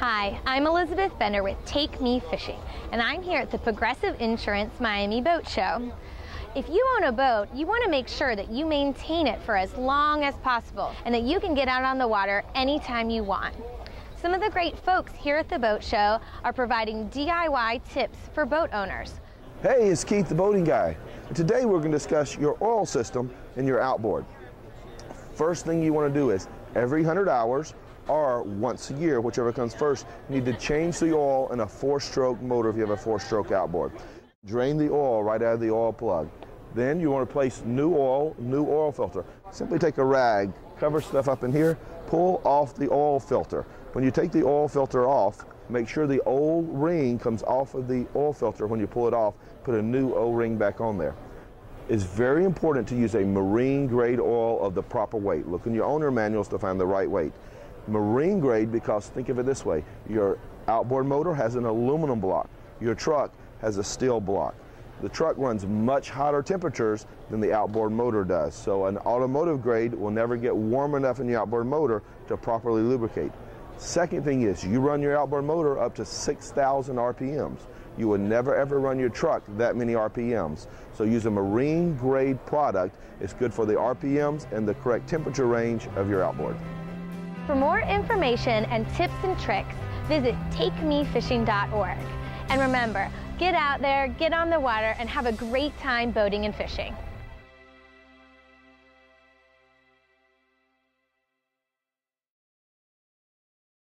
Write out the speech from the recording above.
Hi, I'm Elizabeth Bender with Take Me Fishing, and I'm here at the Progressive Insurance Miami Boat Show. If you own a boat, you want to make sure that you maintain it for as long as possible and that you can get out on the water anytime you want. Some of the great folks here at the boat show are providing DIY tips for boat owners. Hey, it's Keith the Boating Guy. Today we're going to discuss your oil system and your outboard. First thing you want to do is every 100 hours or once a year, whichever comes first, you need to change the oil in a four-stroke motor if you have a four-stroke outboard. Drain the oil right out of the oil plug. Then you want to place new oil, new oil filter. Simply take a rag, cover stuff up in here, pull off the oil filter. When you take the oil filter off, make sure the O-ring comes off of the oil filter when you pull it off. Put a new O-ring back on there. It's very important to use a marine grade oil of the proper weight. Look in your owner manuals to find the right weight marine grade because think of it this way your outboard motor has an aluminum block, your truck has a steel block. The truck runs much hotter temperatures than the outboard motor does, so an automotive grade will never get warm enough in the outboard motor to properly lubricate. Second thing is you run your outboard motor up to 6,000 RPMs. You would never ever run your truck that many RPMs. So use a marine grade product. It's good for the RPMs and the correct temperature range of your outboard. For more information and tips and tricks, visit takemefishing.org. And remember, get out there, get on the water, and have a great time boating and fishing.